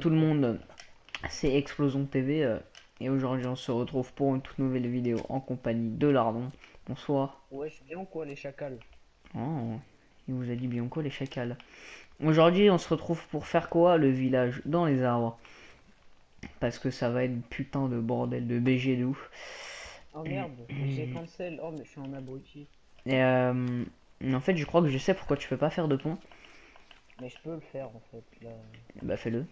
tout le monde, c'est Explosion TV euh, et aujourd'hui on se retrouve pour une toute nouvelle vidéo en compagnie de Lardon. Bonsoir. Ouais, c'est bien quoi les chacals Oh, il vous a dit bien quoi les chacals. Aujourd'hui on se retrouve pour faire quoi Le village dans les arbres? Parce que ça va être putain de bordel de BG de ouf. Oh merde, j'ai cancel. Oh mais je suis un abruti. Et euh, en fait je crois que je sais pourquoi tu peux pas faire de pont. Mais je peux le faire en fait là. Bah fais-le.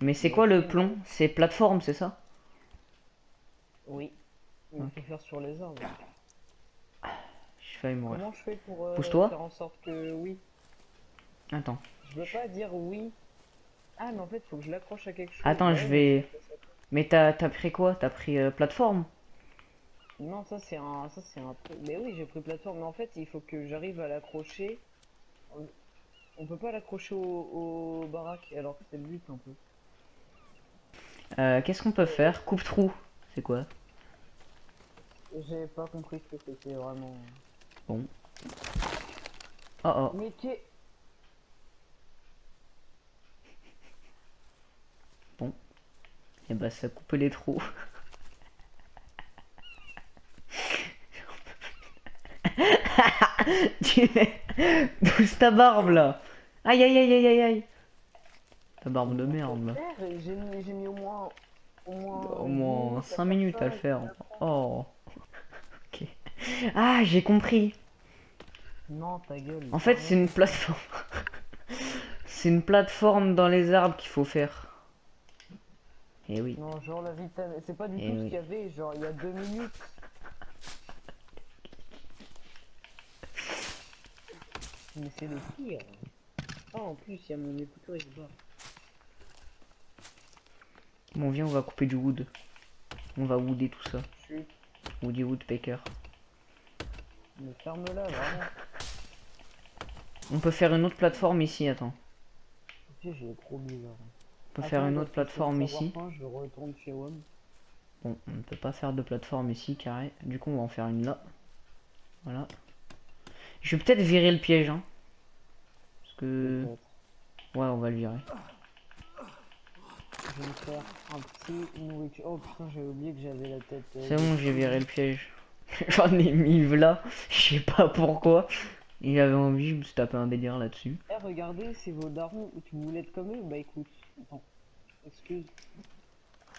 Mais c'est quoi le plomb? C'est plateforme, c'est ça? Oui. On peut faire sur les arbres. Je failli mourir. Comment je fais pour euh, Pousse-toi. faire en sorte que oui? Attends. Je veux pas dire oui. Ah mais en fait faut que je l'accroche à quelque chose. Attends, je vais-. Mais t'as pris quoi? T'as pris euh, plateforme? Non ça c'est un ça c'est un. Mais oui j'ai pris plateforme mais en fait il faut que j'arrive à l'accrocher. On- peut pas l'accrocher au, au baraque alors que c'est le but un peu. Euh, Qu'est-ce qu'on peut faire? Coupe-trou. C'est quoi? J'ai pas compris ce que c'était vraiment. Oh oh. Mais qu'est Et bah ça coupe les trous. Tu Pousse ta barbe là Aïe aïe aïe aïe aïe aïe Ta barbe de merde là. J'ai mis, au moins. Au moins. Au dix moins à 5 faire minutes à le et faire. Oh. Ok. Ah j'ai compris. Non, ta gueule. En fait c'est une plateforme. c'est une plateforme dans les arbres qu'il faut faire. Eh oui. Non, genre la vitamine. C'est pas du Eh tout ce qu'il y avait, genre il y a deux minutes. Mais c'est le pire. Oh, en plus, il y a mon écouteur, il se barre. Bon viens on va couper du wood. On va wooder tout ça. Chut. Woody Woodpecker. Mais ferme-la, vraiment. On peut faire une autre plateforme ici, attends. Ok, j'ai trop bizarre. On peut faire une autre plateforme ici. quand je retourne chez WOM. Bon, on ne peut pas faire de plateforme ici, carré. Du coup, on va en faire une là. Voilà. Je vais peut-être virer le piège, hein. Que... Ouais, on va le virer. Je vais me faire un petit nourriture. Oh putain, j'ai oublié que j'avais la tête. euh, C'est bon, j'ai viré le piège. J'en ai mis là. Je sais pas pourquoi. Il avait envie, je me suis tapé un délire là-dessus. Eh, regardez, c'est vos darons. Tu voulais être comme eux? Bah écoute. Attends. Excuse.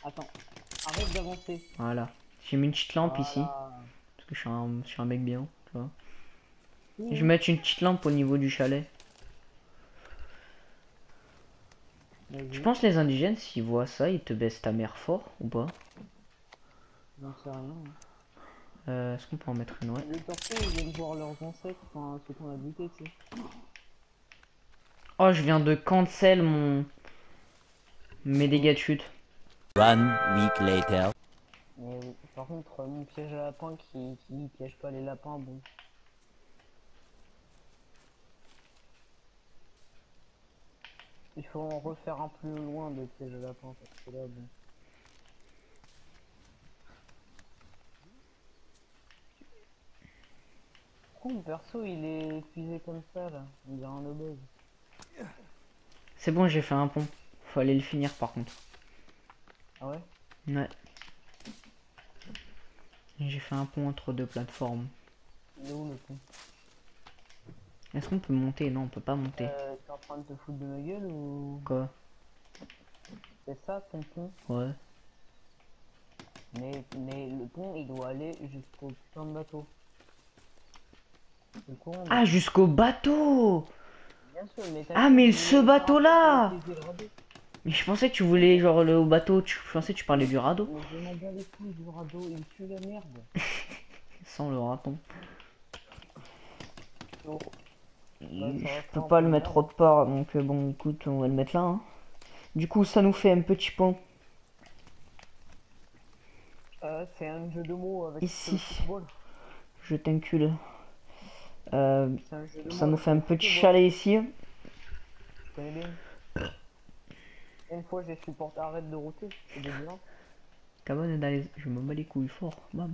Attends. Arrête d'avancer. Voilà. J'ai mis une petite lampe ici. Parce que je suis un, je suis un mec bien, tu vois. Je vais mettre une petite lampe au niveau du chalet. Vas-y, Je pense les indigènes, s'ils voient ça, ils te baissent ta mère fort ou pas? J'en sais rien. hein. Euh, Est-ce qu'on peut en mettre une ouais? Les tortues, ils viennent voir leurs ancêtres, enfin ceux qu'on a butés, tu sais. Oh, je viens de cancel mon... Mes dégâts de chute. One week later. Mais oui. par contre, mon piège à lapin qui, qui piège pas les lapins, bon. Il faut en refaire un plus loin de piège à lapin parce que là, bon. Pourquoi mon perso il est épuisé comme ça là? On dirait un obèse. C'est bon, j'ai fait un pont. Faut aller le finir par contre. Ah ouais? Ouais. J'ai fait un pont entre deux plateformes. Il est où le pont? Est-ce qu'on peut monter? Non, on peut pas monter. Euh, train de te foutre de ma gueule ou Quoi c'est ça ton pont Ouais. mais, mais le pont il doit aller jusqu'au putain de bateau. Con, Ah, jusqu'au bateau bien sûr, mais ah, mais ce est gradé. Mais je pensais que tu voulais genre le bateau. Tu je pensais que tu parlais du radeau. Mais je m'en bats les couilles du radeau, il tue la merde. Sans le raton. Oh. Je peux pas le mettre autre part, donc euh, bon, écoute, on va le mettre là. hein. Du coup, ça nous fait un petit pont. Euh, c'est un jeu de mots avec Ici. football. Je t'incule. Euh, ça nous fait un petit chalet ici. Je connais bien. Une fois j'ai supporté arrête de router, c'est dans les... Je me bats les couilles fort. Bam.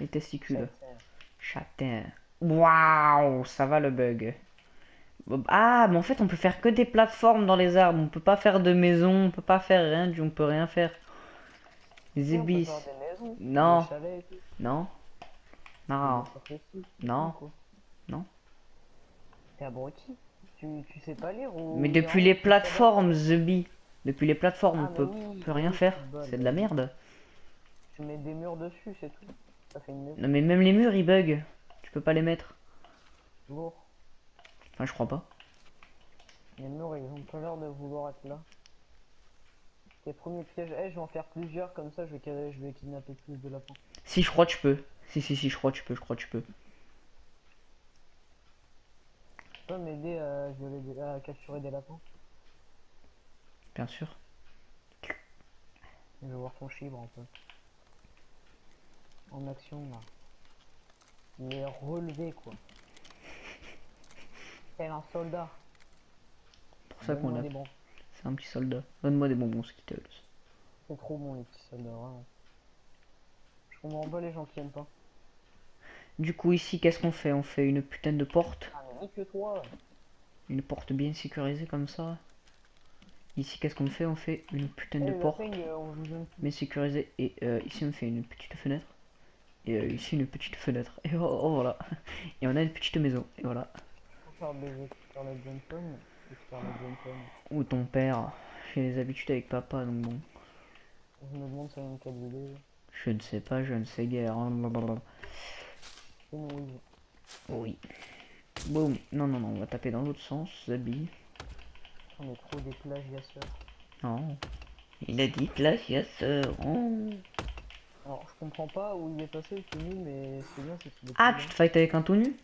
Les testicules. Châtain. Waouh, ça va le bug. Ah, mais en fait, on peut faire que des plateformes dans les arbres. On peut pas faire de maison, on peut pas faire rien, du- on peut rien faire. Les on ébis. Non. Non. Non. Non. Non. T'es abruti tu, tu sais pas lire ou Mais depuis les plateformes, The Bee. Depuis les plateformes, Ah, on mais peut, oui, peut rien oui, faire. C'est de la merde. Tu mets des murs dessus, c'est tout. Ça fait une. Non, mais même les murs, ils bug. Peux pas les mettre. Enfin, je crois pas. Les murs, ils ont pas l'air de vouloir être là. Tes premiers pièges. Eh, je vais en faire plusieurs, comme ça je vais, je vais kidnapper plus de lapins. Si, je crois que tu peux. Si, si, si, je crois que tu peux, je crois que tu peux. Tu peux m'aider à, violer des- à capturer des lapins Bien sûr. Je vais voir ton chibre un peu. En action là. Les relever quoi. Tel un soldat. pour ça qu'on l'a. bons. C'est un petit soldat. Donne-moi des bonbons, Skittles. C'est trop bon les petits soldats. Je comprends pas les gens qui aiment pas. Du coup, ici, qu'est-ce qu'on fait? On fait une putain de porte. Ah mais ni que toi Une porte bien sécurisée comme ça. Ici, qu'est-ce qu'on fait? On fait une putain Eh, de la porte euh, bien sécurisée. Et euh, ici, on fait une petite fenêtre. Et euh, ici, une petite fenêtre. Et oh, oh, voilà. Et on a une petite maison. Et voilà. Ou ton père. J'ai les habitudes avec papa, donc bon. Je me demande si une quelle vidéo. Je ne sais pas, je ne sais guère. hein. Oui. Boum. Non, non, non, on va taper dans l'autre sens. Zabi. On est trop des plagiasseurs. Non. Il a dit plagiasseur. Oh. Alors je comprends pas où il est passé le tenu mais c'est bien c'est est Ah, tu te fights avec un tout nu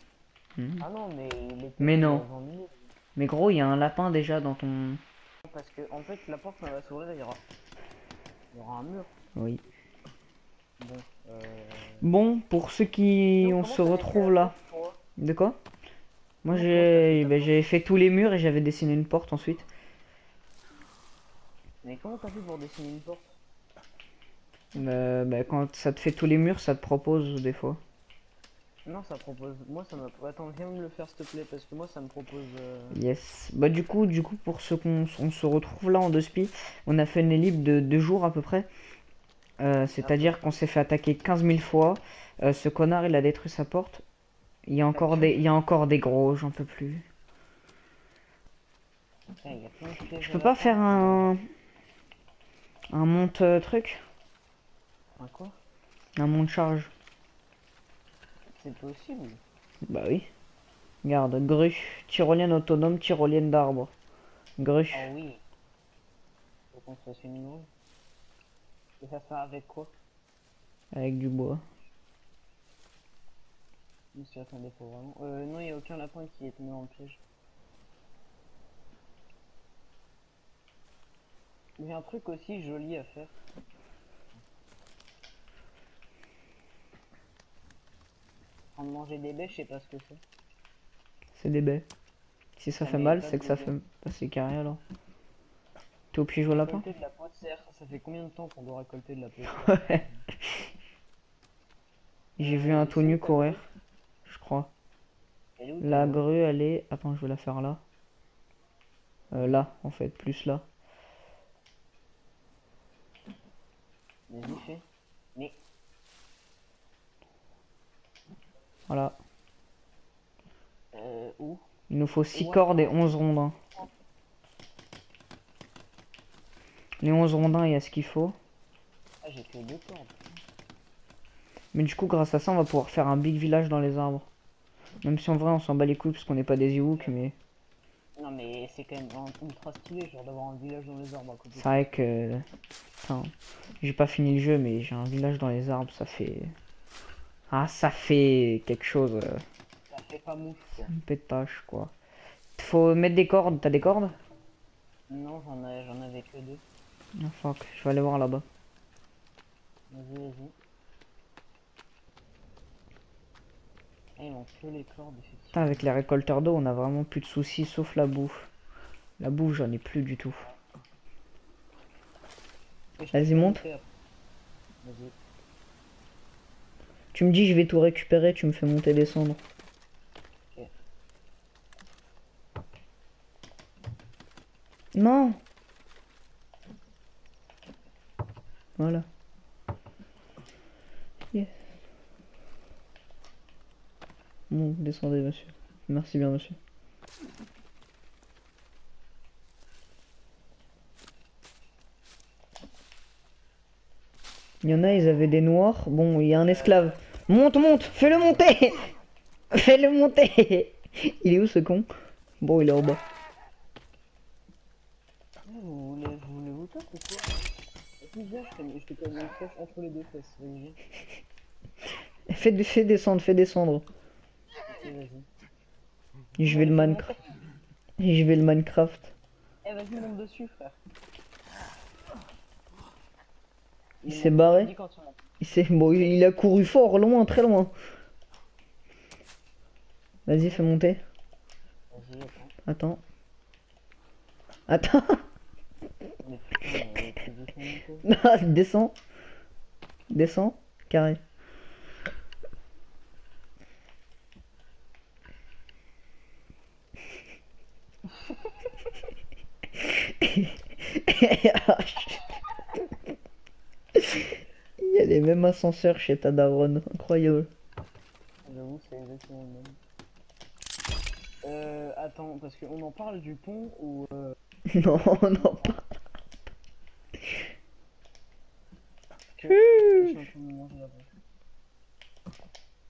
Hmm. Ah non mais il était Mais non. 20 minutes. Mais gros, il y a un lapin déjà dans ton. Parce que en fait la porte elle va s'ouvrir il y aura. Il y aura un mur. Oui. Bon. Euh... Bon, pour ceux qui. Donc, on se retrouve là. De quoi Moi j'ai ben, j'ai fait tous les murs et j'avais dessiné une porte ensuite. Mais comment t'as fait pour dessiner une porte Euh, ben, quand ça te fait tous les murs, ça te propose des fois. Non ça propose. Moi ça m'a. Attends viens me le faire s'il te plaît parce que moi ça me propose. euh, Yes. Bah du coup, du coup pour ceux qu'on on se retrouve là en deux spi, on a fait une libre de deux jours à peu près. Euh, C'est-à-dire qu'on s'est fait attaquer 15 000 fois. Euh, ce connard, il a détruit sa porte. Il y a encore des, il y a encore des gros, j'en peux plus. Je peux pas faire un, un monte euh, truc, Un quoi? Un monte charge. C'est possible. Bah oui. Regarde, grue, tyrolienne autonome, tyrolienne d'arbre. Grue. Ah oui. Faut qu'on se fasse une grue. Et ça fait avec quoi? Avec du bois. Je me suis attendais pas vraiment. Euh, non, il a aucun lapin qui est tombé le piège. J'ai un truc aussi joli à faire. Manger des baies, je sais pas ce que c'est. C'est des baies. Si ça Ça fait mal, c'est que ça fait. Bah, c'est carré alors. T'es au piège au lapin de la peau de cerf, ça fait combien de temps qu'on doit récolter de la peau de. J'ai vu un tout nu courir. Je crois. La grue, elle est. Attends, je vais la faire là. Euh, là, en fait, plus là. Mais Voilà. euh, où? Il nous faut 6 Ouais. cordes et 11 rondins. Les 11 rondins, il y a ce qu'il faut. Ah, j'ai que deux cordes. Mais du coup, grâce à ça, on va pouvoir faire un big village dans les arbres. Même si en vrai, on s'en bat les couilles parce qu'on n'est pas des Ewoks, mais Non, mais c'est quand même ultra stylé, genre d'avoir un village dans les arbres à côté. c'est vrai que. Putain, j'ai pas fini le jeu, mais j'ai un village dans les arbres, ça fait. Ah, ça fait quelque chose. euh, Ça fait pas quoi. Un pétage, quoi. Faut mettre des cordes, t'as des cordes? Non, j'en ai- j'en avais que deux. Ah, fuck, je vais aller voir là-bas. Vas-y, vas-y. Ah, il manque que les cordes, Putain, avec les récolteurs d'eau, on a vraiment plus de soucis sauf la bouffe. La bouffe, j'en ai plus du tout. Vas-y, monte. Vas-y. Tu me dis, je vais tout récupérer, tu me fais monter descendre. Non. Voilà. Yes. Bon, descendez, monsieur. Merci bien, monsieur. Il y en a, ils avaient des noirs. Bon, il y a un esclave. Monte, monte, fais-le monter Fais-le monter Il est où ce con? Bon, il est en bas. Vous voulez, vous voulez vous viens, je une flèche entre les deux fesses. Fais, fais descendre, fais descendre. Ok, vas-y. Et je vais le Minecraft. Je vais le Minecraft. Eh, vas-y, monte dessus, frère. Il monte- s'est barré quand tu montes. Il s'est- Bon, il a couru fort, loin, très loin. Vas-y, fais monter. Attends. Attends. Euh. Ah, Descends. Descends. Carré. A les mêmes ascenseurs chez ta daronne. Incroyable. J'avoue, c'est exactement le même. Euh, attends, parce qu'on en parle du pont ou. Euh, Non, que... je suis en bouche.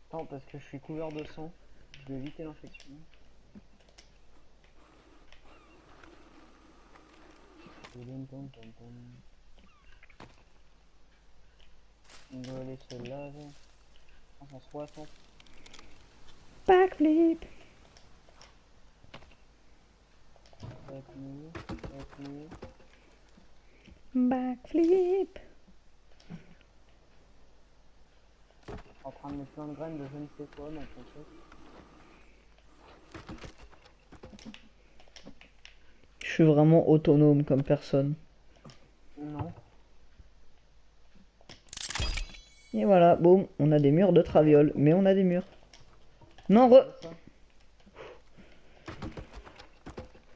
Attends, parce que je suis couvert de sang. Je vais éviter l'infection. On doit aller se laver. 560. Backflip. Avec nous, avec nous. Backflip. En train de mettre plein de graines de je ne sais quoi dans ton truc. Je suis vraiment autonome comme personne. Non. Et voilà, boum, on a des murs de traviole, mais on a des murs. Non, re...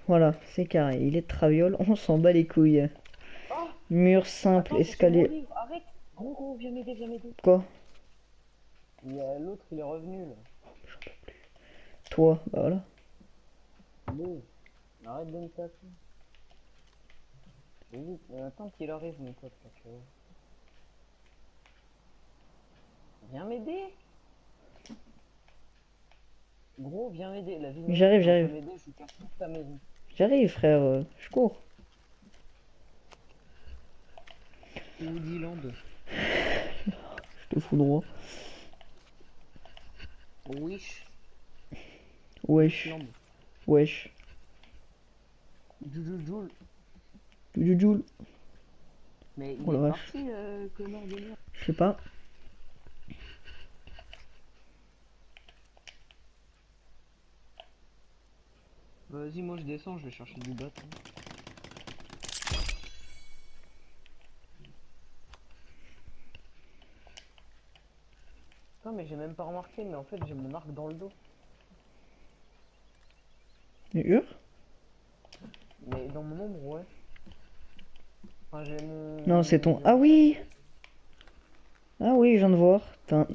Voilà, c'est carré, il est de traviole, on s'en bat les couilles. Oh Mur simple, Attends, escalier... Arrête Gros gros, viens m'aider, viens m'aider. Quoi Il y a l'autre, il est revenu là. Toi, bah voilà. Bon, arrête de me taper. Euh, attends qu'il arrive mon pote là, tu vois. Viens m'aider Gros, viens m'aider, la vie J'arrive, j'arrive. J'arrive frère, euh, je cours. Woodland. Je te fous droit. Wish. Wesh, Land. wesh. Jujujoul. Jujujoul, Mais il Oh est parti, euh, merde. je sais pas. Vas-y, moi je descends, je vais chercher du bâton. Putain, mais j'ai même pas remarqué, mais en fait j'ai mon arc dans le dos. Mur Mais dans mon ombre, ouais. Enfin, j'ai mon. Non, c'est ton... Ah oui Ah oui, je viens de voir. Un-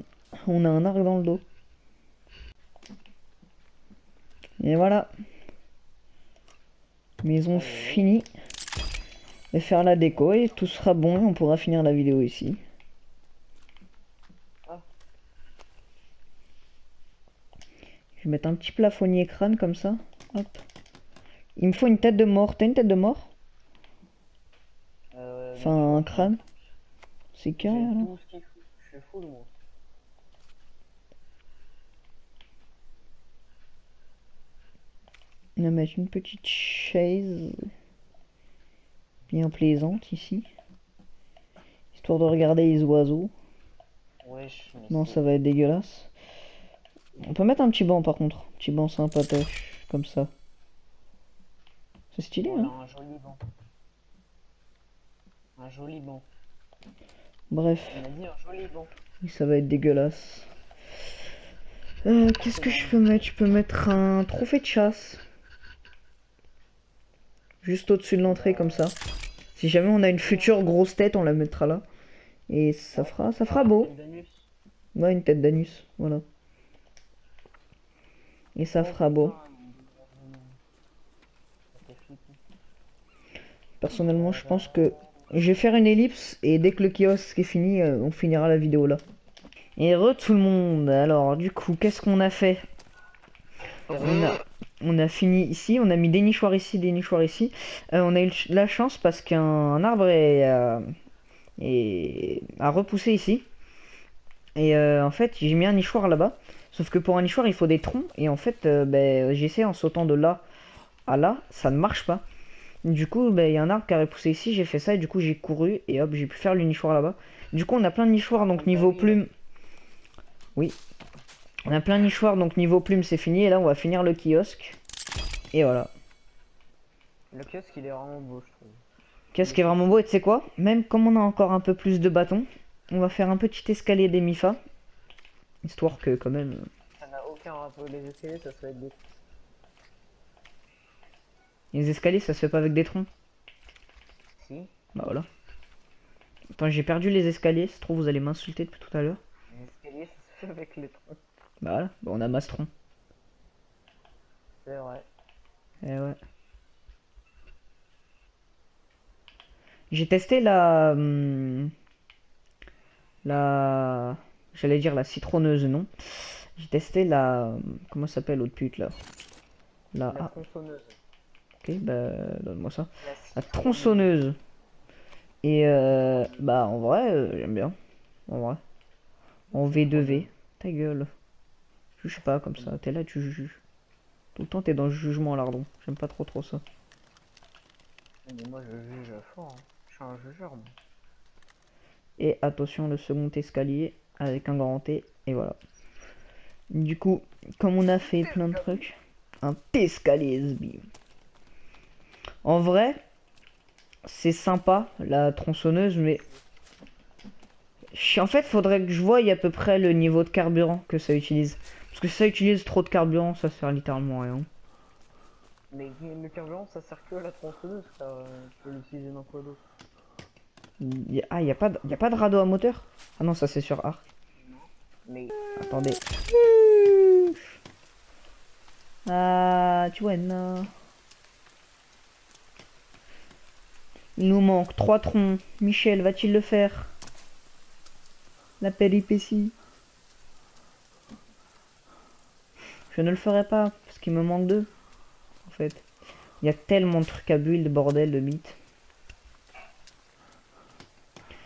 On a un arc dans le dos. Et voilà. Maison finie. Et faire la déco et tout sera bon et on pourra finir la vidéo ici. Ah. Je vais mettre un petit plafonnier crâne comme ça. Hop. Il me faut une tête de mort. T'as une tête de mort? Euh, Enfin, un crâne C'est carré. Je suis moi. On va mettre une petite chaise bien plaisante ici. Histoire de regarder les oiseaux. Non, ça va être dégueulasse. On peut mettre un petit banc par contre. Un petit banc sympatoche, comme ça. C'est stylé, Voilà, hein un joli banc. Un joli banc. Bref, On a dit un joli banc. ça va être dégueulasse. Euh, Qu'est-ce que je peux mettre? Je peux mettre un trophée de chasse. Juste au-dessus de l'entrée comme ça. Si jamais on a une future grosse tête, on la mettra là. Et ça fera, ça fera beau. Ouais, une tête d'anus, voilà. Et ça fera beau. Personnellement, je pense que je vais faire une ellipse et dès que le kiosque est fini, euh, on finira la vidéo là. Et re tout le monde. Alors, du coup, qu'est-ce qu'on a fait? On a, on a fini ici, on a mis des nichoirs ici, des nichoirs ici. Euh, on a eu la chance parce qu'un arbre est, euh, est- a repoussé ici. Et euh, en fait, j'ai mis un nichoir là-bas. Sauf que pour un nichoir, il faut des troncs. Et en fait, euh, ben, j'ai essayé en sautant de là à là, ça ne marche pas. Du coup, ben, il y a un arbre qui a repoussé ici, j'ai fait ça et du coup j'ai couru et hop, j'ai pu faire le nichoir là-bas. Du coup, on a plein de nichoirs, donc niveau plume. Oui. On a plein de nichoirs, donc niveau plume, c'est fini. Et là, on va finir le kiosque. Et voilà. Le kiosque il est vraiment beau, je trouve. Qu'est-ce qui est vraiment beau, et tu sais quoi? Même comme on a encore un peu plus de bâtons, on va faire un petit escalier des MIFA. Histoire que, quand même. Ça n'a aucun rapport. Les escaliers, ça se fait des. Les escaliers, ça se fait pas avec des troncs. Si. Bah voilà. Attends, j'ai perdu les escaliers. Se trouve, vous allez m'insulter depuis tout à l'heure. Les escaliers, ça se fait avec les troncs. Bah voilà. Bah, on a Mastron. C'est vrai. Eh ouais. J'ai testé la... hum, La... J'allais dire la citronneuse, non. J'ai testé la... Comment ça s'appelle l'autre pute là La... La tronçonneuse. ok, bah donne-moi ça. La La tronçonneuse. Et euh... Bah en vrai, euh, j'aime bien. En vrai. En V2V. Ta gueule. Juge pas comme ça. T'es là, tu juges. Tout le temps t'es dans le jugement, lardon. J'aime pas trop trop ça. Mais moi, je juge fort. hein. Je suis un jugeur, moi. Et attention, le second escalier avec un grand T. Et voilà. Du coup, comme on a fait plein de trucs, un escalier SB. En vrai, c'est sympa la tronçonneuse, mais en fait, faudrait que je voie à peu près le niveau de carburant que ça utilise. Parce que si ça utilise trop de carburant, ça sert littéralement à rien. Mais le carburant, ça sert que à la tronçonneuse, ça. Tu peux l'utiliser dans quoi d'autre Y a- Ah, y a pas de, y a pas de radeau à moteur? Ah non, ça c'est sur Arc. Mais Attendez. Ah, tu vois, non. Il nous manque trois troncs. Michel, va-t-il le faire? La péripétie. Je ne le ferai pas, parce qu'il me manque deux. En fait. Il y a tellement de trucs à build, bordel de mythe.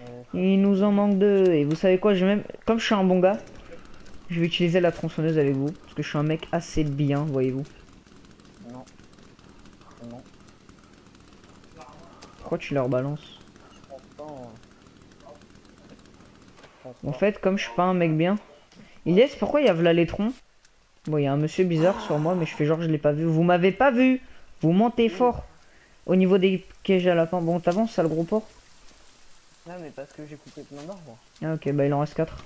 euh, Il nous en manque deux. Et vous savez quoi, je vais même... Comme je suis un bon gars, je vais utiliser la tronçonneuse avec vous. Parce que je suis un mec assez bien, voyez-vous. non. Non. Pourquoi tu leur balances? Je pense pas. Je pense En fait, comme je suis pas un mec bien... Iliès, pourquoi il y a troncs Bon, il y a un monsieur bizarre sur moi, mais je fais genre je l'ai pas vu. Vous m'avez pas vu Vous mentez fort Au niveau des pièges à lapin. Bon, t'avances, ça le gros porc Non, mais parce que j'ai coupé plein d'arbres. Ah ok, bah il en reste 4.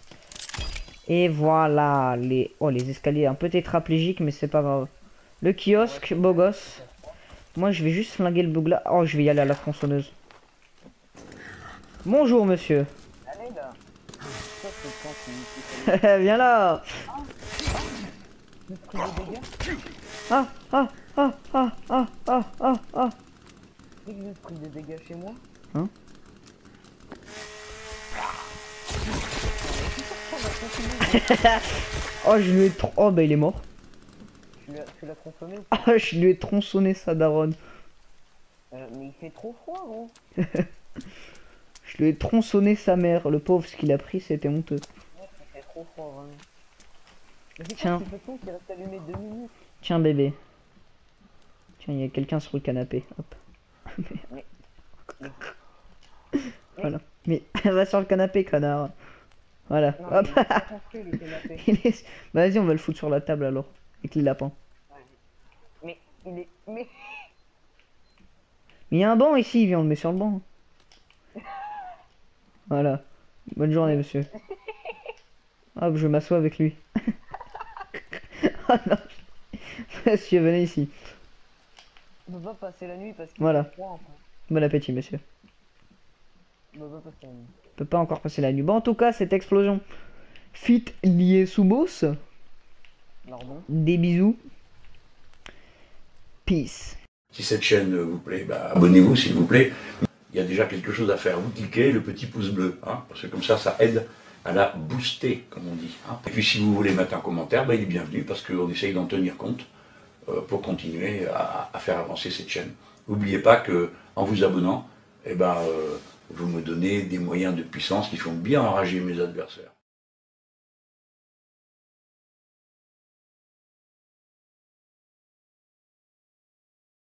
Et voilà, les... Oh, les escaliers un peu tétraplégiques, mais c'est pas grave. Le kiosque, beau gosse. Moi, je vais juste flinguer le bug là. Oh, je vais y aller à la tronçonneuse. Bonjour, monsieur. Allez là Viens là Ah, ah, ah, ah, ah, ah, ah, ah. Dès pris des dégâts chez moi. Hein Oh, je lui ai tron... Oh, bah il est mort. Tu l'as pas Ah, je lui ai tronçonné sa daronne. Euh, Mais il fait trop froid, gros. Je lui ai tronçonné sa mère. Le pauvre, ce qu'il a pris, c'était honteux. Ouais, il fait trop froid, vraiment. Mais Tiens. quoi ce bouton qui reste allumé deux minutes Tiens, bébé. Tiens, il y a quelqu'un sur le canapé. Hop. voilà. Mais va sur le canapé, connard. Voilà. Non, Hop. mais il est pas construit, le canapé. Il est- Bah, Vas-y, on va le foutre sur la table alors. Avec les lapins. Mais il est. Mais. Mais il y a un banc ici, viens, on le met sur le banc. Voilà. Bonne journée, monsieur. Hop, je m'assois avec lui. Non. Monsieur, venez ici. On peut pas passer la nuit parce qu'il Voilà. fait froid encore. Bon appétit, monsieur. On peut pas passer la nuit. On peut pas encore passer la nuit. Bon, en tout cas, cette explosion fit liée sous boss. Pardon. Des bisous. Peace. Si cette chaîne vous plaît, bah, abonnez-vous s'il vous plaît. Il y a déjà quelque chose à faire. Vous cliquez le petit pouce bleu, hein, parce que comme ça, ça aide à la booster, comme on dit. hein. Et puis si vous voulez mettre un commentaire, bah, il est bienvenu, parce qu'on essaye d'en tenir compte euh, pour continuer à, à faire avancer cette chaîne. N'oubliez pas que en vous abonnant, eh ben, euh, vous me donnez des moyens de puissance qui font bien enrager mes adversaires.